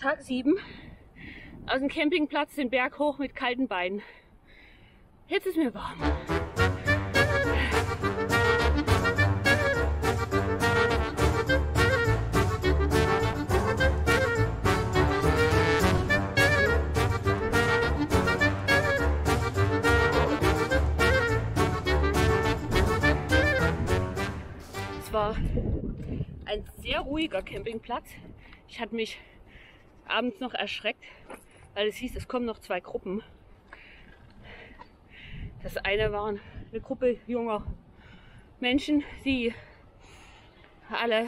Tag 7. Aus dem Campingplatz den Berg hoch mit kalten Beinen. Jetzt ist mir warm. Es war ein sehr ruhiger Campingplatz. Ich hatte mich abends noch erschreckt, weil es hieß, es kommen noch zwei Gruppen. Das eine waren eine Gruppe junger Menschen, die alle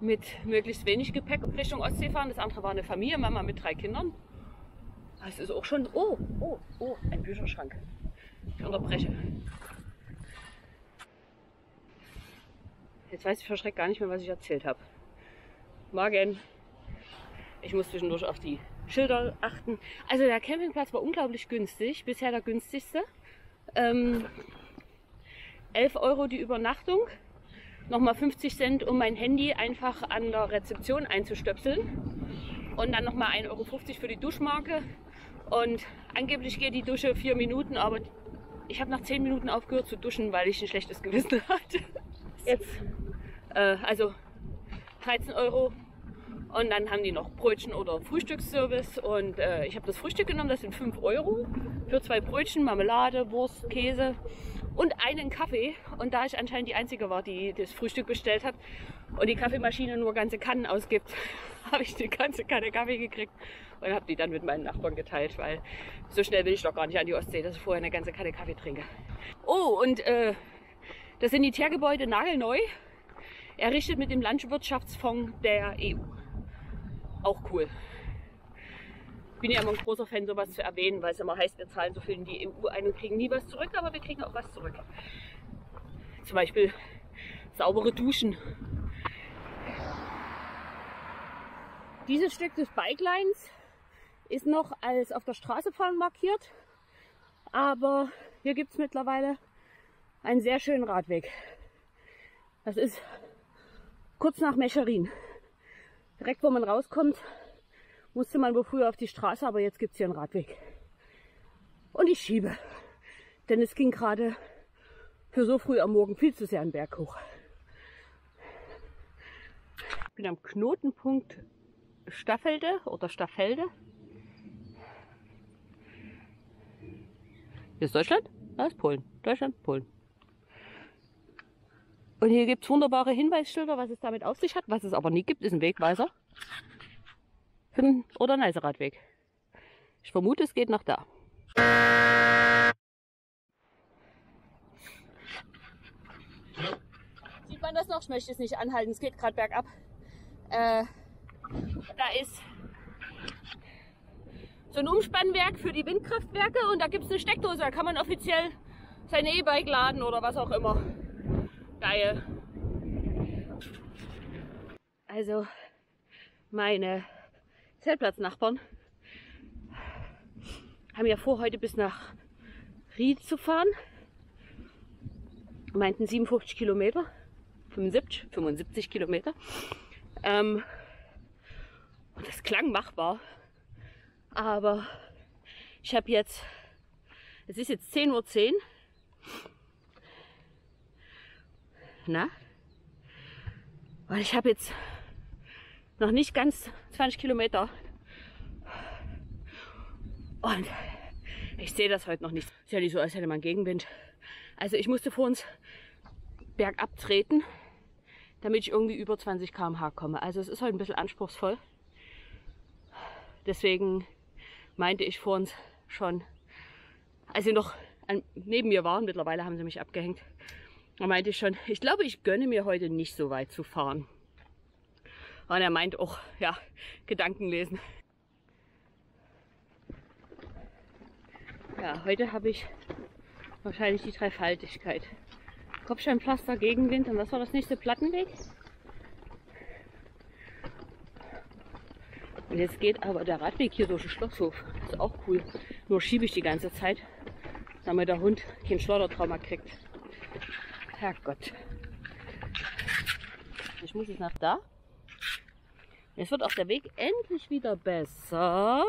mit möglichst wenig Gepäck Richtung Ostsee fahren. Das andere war eine Familie, Mama mit drei Kindern. Das ist auch schon, oh, oh, oh, ein Bücherschrank. Ich unterbreche. Jetzt weiß ich verschreckt gar nicht mehr, was ich erzählt habe. Morgen. Ich muss zwischendurch auf die Schilder achten. Also der Campingplatz war unglaublich günstig, bisher der günstigste. Ähm, 11 Euro die Übernachtung, nochmal 50 Cent, um mein Handy einfach an der Rezeption einzustöpseln und dann nochmal 1,50 Euro für die Duschmarke. Und angeblich geht die Dusche vier Minuten, aber ich habe nach 10 Minuten aufgehört zu duschen, weil ich ein schlechtes Gewissen hatte. Jetzt, äh, also 13 Euro und dann haben die noch Brötchen oder Frühstücksservice. Und äh, ich habe das Frühstück genommen, das sind 5 Euro für zwei Brötchen, Marmelade, Wurst, Käse und einen Kaffee. Und da ich anscheinend die Einzige war, die das Frühstück bestellt hat und die Kaffeemaschine nur ganze Kannen ausgibt, habe ich die ganze Kanne Kaffee gekriegt und habe die dann mit meinen Nachbarn geteilt, weil so schnell will ich doch gar nicht an die Ostsee, dass ich vorher eine ganze Kanne Kaffee trinke. Oh, und äh, das Sanitärgebäude nagelneu, errichtet mit dem Landwirtschaftsfonds der EU auch cool. Ich bin ja immer ein großer Fan, sowas zu erwähnen, weil es immer heißt, wir zahlen so viel in die EU ein und kriegen nie was zurück, aber wir kriegen auch was zurück. Zum Beispiel saubere Duschen. Dieses Stück des Bikelines ist noch als auf der Straße fahren markiert, aber hier gibt es mittlerweile einen sehr schönen Radweg. Das ist kurz nach Mescherin. Direkt wo man rauskommt, musste man wohl früher auf die Straße, aber jetzt gibt es hier einen Radweg. Und ich schiebe, denn es ging gerade für so früh am Morgen viel zu sehr einen Berg hoch. Ich bin am Knotenpunkt Staffelde oder Staffelde. Hier ist Deutschland, da ist Polen. Deutschland, Polen. Und hier gibt es wunderbare Hinweisschilder, was es damit auf sich hat. Was es aber nie gibt, ist ein Wegweiser. Oder Neiseradweg. Ich vermute, es geht nach da. Sieht man das noch? Ich möchte es nicht anhalten. Es geht gerade bergab. Äh, da ist so ein Umspannwerk für die Windkraftwerke und da gibt es eine Steckdose. Da kann man offiziell sein E-Bike laden oder was auch immer. Geil. Also meine Zeltplatznachbarn haben ja vor, heute bis nach Ried zu fahren. Meinten 57 Kilometer, 75, 75 Kilometer. Ähm, und das klang machbar. Aber ich habe jetzt, es ist jetzt 10.10 Uhr. 10, na? Weil ich habe jetzt noch nicht ganz 20 Kilometer. Und ich sehe das heute noch nicht. Ist ja nicht so, als hätte man Gegenwind. Also ich musste vor uns bergab treten, damit ich irgendwie über 20 km/h komme. Also es ist heute ein bisschen anspruchsvoll. Deswegen meinte ich vor uns schon, als sie noch neben mir waren, mittlerweile haben sie mich abgehängt, da meinte schon, ich glaube, ich gönne mir heute nicht so weit zu fahren. Und er meint auch, ja, Gedanken lesen. Ja, heute habe ich wahrscheinlich die Dreifaltigkeit. Kopfsteinpflaster, Gegenwind und was war das nächste? Plattenweg? Und jetzt geht aber der Radweg hier durch den Schlosshof. Ist auch cool. Nur schiebe ich die ganze Zeit, damit der Hund kein Schleudertrauma kriegt. Herrgott. Ich muss jetzt nach da. Jetzt wird auch der Weg endlich wieder besser.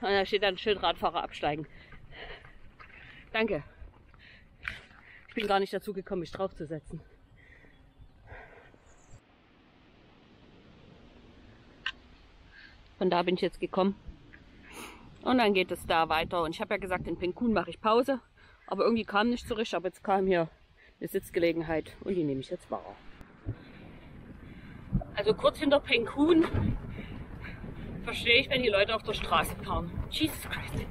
Und da steht dann Schildradfahrer absteigen. Danke. Ich bin gar nicht dazu gekommen, mich draufzusetzen. Von da bin ich jetzt gekommen. Und dann geht es da weiter. Und ich habe ja gesagt, in Penkun mache ich Pause. Aber irgendwie kam nicht zurück. Aber jetzt kam hier eine Sitzgelegenheit und die nehme ich jetzt wahr. Also kurz hinter Penkun verstehe ich, wenn die Leute auf der Straße fahren. Jesus Christ.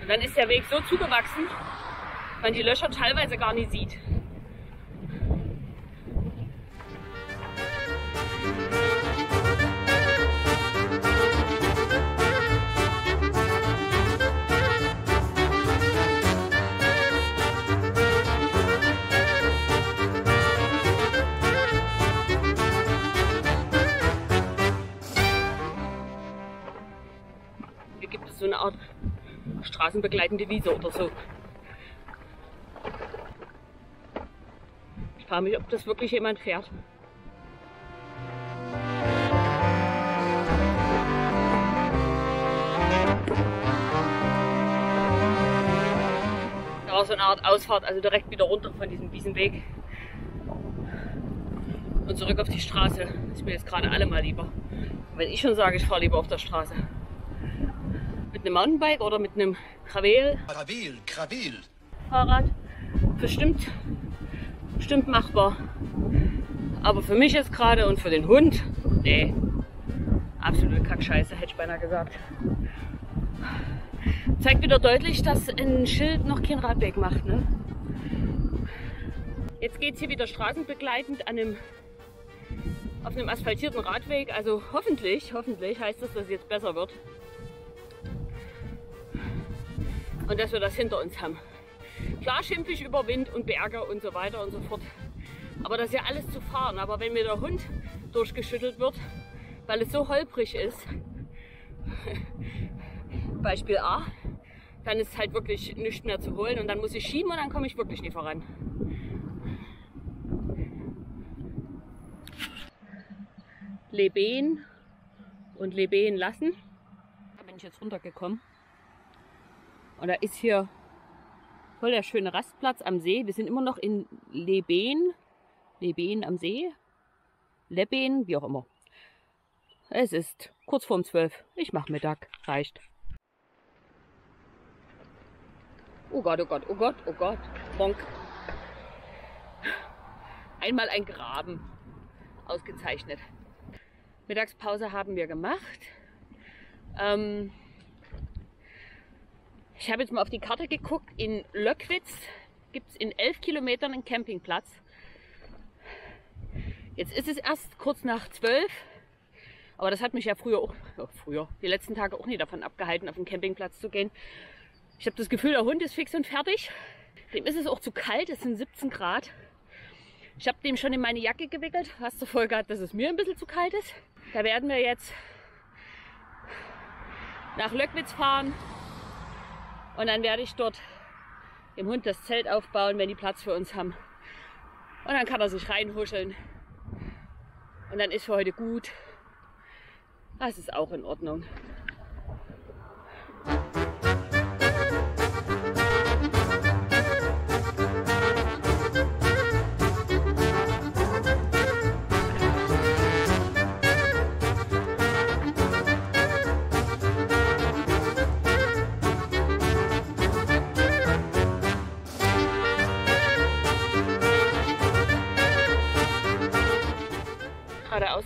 Und dann ist der Weg so zugewachsen, man die Löcher teilweise gar nicht sieht. Straßenbegleitende Wiese oder so. Ich frage mich, ob das wirklich jemand fährt. Da war so eine Art Ausfahrt, also direkt wieder runter von diesem Wiesenweg. Und zurück auf die Straße. Das ist mir jetzt gerade allemal lieber. Wenn ich schon sage, ich fahre lieber auf der Straße. Mit einem Mountainbike oder mit einem Gravel Krawil, Krawil. Fahrrad. Bestimmt, bestimmt machbar. Aber für mich jetzt gerade und für den Hund, nee. Absolute Kackscheiße, hätte ich beinahe gesagt. Zeigt wieder deutlich, dass ein Schild noch keinen Radweg macht. Ne? Jetzt geht es hier wieder straßenbegleitend an einem, auf einem asphaltierten Radweg. Also hoffentlich, hoffentlich heißt das, dass es jetzt besser wird. Und dass wir das hinter uns haben. Klar schimpfe ich über Wind und Berge und so weiter und so fort. Aber das ist ja alles zu fahren. Aber wenn mir der Hund durchgeschüttelt wird, weil es so holprig ist, Beispiel A, dann ist halt wirklich nichts mehr zu holen und dann muss ich schieben und dann komme ich wirklich nicht voran. Leben und Leben lassen. Da bin ich jetzt runtergekommen. Und da ist hier voll der schöne Rastplatz am See. Wir sind immer noch in Leben. Leben am See. Leben, wie auch immer. Es ist kurz vorm zwölf. Ich mache Mittag. Reicht. Oh Gott, oh Gott, oh Gott, oh Gott. Bonk. Einmal ein Graben. Ausgezeichnet. Mittagspause haben wir gemacht. Ähm, ich habe jetzt mal auf die Karte geguckt. In Löckwitz gibt es in elf Kilometern einen Campingplatz. Jetzt ist es erst kurz nach zwölf. Aber das hat mich ja früher auch, oh, früher, die letzten Tage auch nie davon abgehalten, auf den Campingplatz zu gehen. Ich habe das Gefühl, der Hund ist fix und fertig. Dem ist es auch zu kalt, es sind 17 Grad. Ich habe dem schon in meine Jacke gewickelt, was zur Folge hat, dass es mir ein bisschen zu kalt ist. Da werden wir jetzt nach Löckwitz fahren und dann werde ich dort dem Hund das Zelt aufbauen, wenn die Platz für uns haben. Und dann kann er sich reinhuscheln. Und dann ist für heute gut. Das ist auch in Ordnung.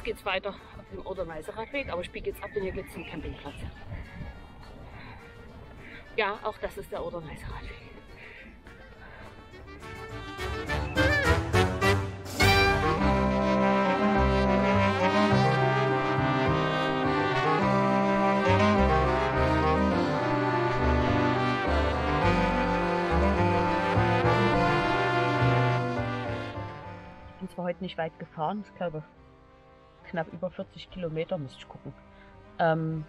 Geradeaus geht es weiter auf dem Oder-Neiße Radweg, aber ich biege jetzt ab, denn hier geht es zum Campingplatz. Ja, auch das ist der bin zwar heute nicht weit gefahren, ich glaube knapp über 40 Kilometer, müsste ich gucken. Ähm,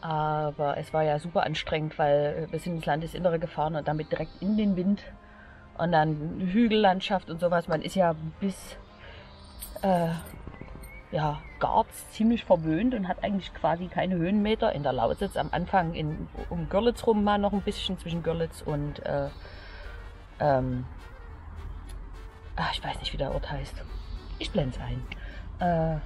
aber es war ja super anstrengend, weil wir sind ins Landesinnere gefahren und damit direkt in den Wind und dann Hügellandschaft und sowas. Man ist ja bis äh, ja, Garz ziemlich verwöhnt und hat eigentlich quasi keine Höhenmeter. In der Lausitz am Anfang in, um Görlitz rum mal noch ein bisschen zwischen Görlitz und äh, ähm, ach, ich weiß nicht, wie der Ort heißt. Ich blende es ein. Äh,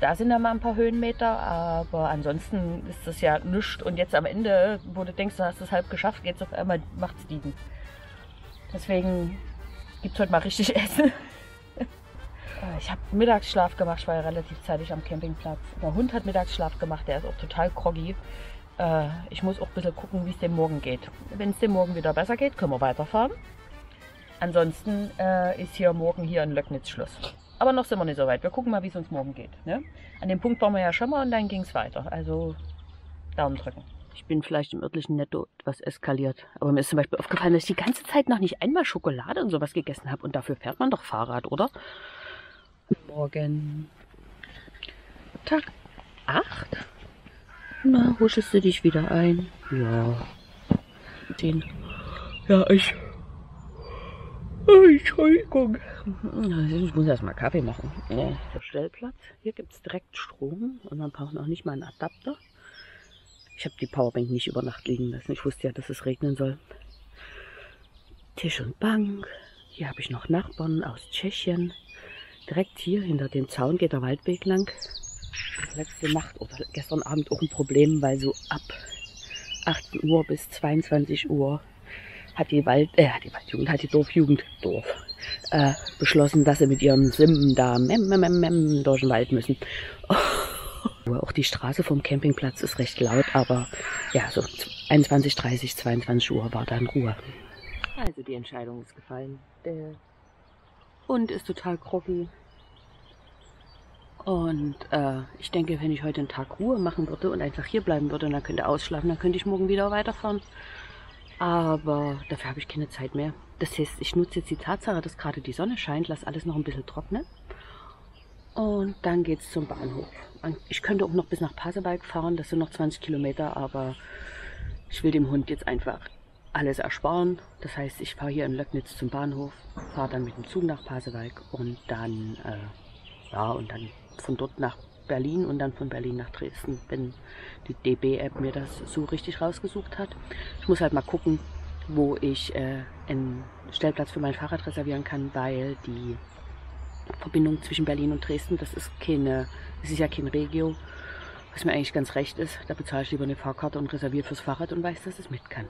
da sind ja mal ein paar Höhenmeter, aber ansonsten ist das ja nichts. Und jetzt am Ende, wo du denkst, du hast es halb geschafft, geht es auf einmal, macht es Dieben. Deswegen gibt es heute mal richtig Essen. Äh, ich habe Mittagsschlaf gemacht, ich war ja relativ zeitig am Campingplatz. Der Hund hat Mittagsschlaf gemacht, der ist auch total groggy. Äh, ich muss auch ein bisschen gucken, wie es dem morgen geht. Wenn es dem morgen wieder besser geht, können wir weiterfahren. Ansonsten äh, ist hier morgen hier in Löcknitz Schluss. Aber noch sind wir nicht so weit. Wir gucken mal, wie es uns morgen geht. Ne? An dem Punkt waren wir ja schon mal und dann ging es weiter. Also Daumen drücken. Ich bin vielleicht im örtlichen Netto etwas eskaliert. Aber mir ist zum Beispiel aufgefallen, dass ich die ganze Zeit noch nicht einmal Schokolade und sowas gegessen habe. Und dafür fährt man doch Fahrrad, oder? Morgen. Tag 8. Na, huschest du dich wieder ein? Ja. 10. Ja, ich. Entschuldigung. Ich muss erstmal Kaffee machen. Der Stellplatz. Hier gibt es direkt Strom und man braucht noch nicht mal einen Adapter. Ich habe die Powerbank nicht über Nacht liegen lassen. Ich wusste ja, dass es regnen soll. Tisch und Bank. Hier habe ich noch Nachbarn aus Tschechien. Direkt hier hinter dem Zaun geht der Waldweg lang. Letzte Nacht oder gestern Abend auch ein Problem, weil so ab 18 Uhr bis 22 Uhr hat die Wald, äh, die Waldjugend, hat die Dorfjugend, Dorf, äh, beschlossen, dass sie mit ihrem Simmen da mem, mem, mem, mem durch den Wald müssen. Oh. Auch die Straße vom Campingplatz ist recht laut, aber ja, so 21, 30, 22 Uhr war dann Ruhe. Also die Entscheidung ist gefallen. Der Hund ist total groggy. Und äh, ich denke, wenn ich heute einen Tag Ruhe machen würde und einfach hier bleiben würde dann könnte ausschlafen, dann könnte ich morgen wieder weiterfahren. Aber dafür habe ich keine Zeit mehr. Das heißt, ich nutze jetzt die Tatsache, dass gerade die Sonne scheint, lasse alles noch ein bisschen trocknen. Und dann geht es zum Bahnhof. Ich könnte auch noch bis nach Pasewalk fahren, das sind noch 20 Kilometer, aber ich will dem Hund jetzt einfach alles ersparen. Das heißt, ich fahre hier in Löcknitz zum Bahnhof, fahre dann mit dem Zug nach Pasewalk und dann, äh, ja, und dann von dort nach Berlin und dann von Berlin nach Dresden, wenn die DB-App mir das so richtig rausgesucht hat. Ich muss halt mal gucken, wo ich äh, einen Stellplatz für mein Fahrrad reservieren kann, weil die Verbindung zwischen Berlin und Dresden, das ist keine, das ist ja kein Regio, was mir eigentlich ganz recht ist. Da bezahle ich lieber eine Fahrkarte und reserviere fürs Fahrrad und weiß, dass es mit kann.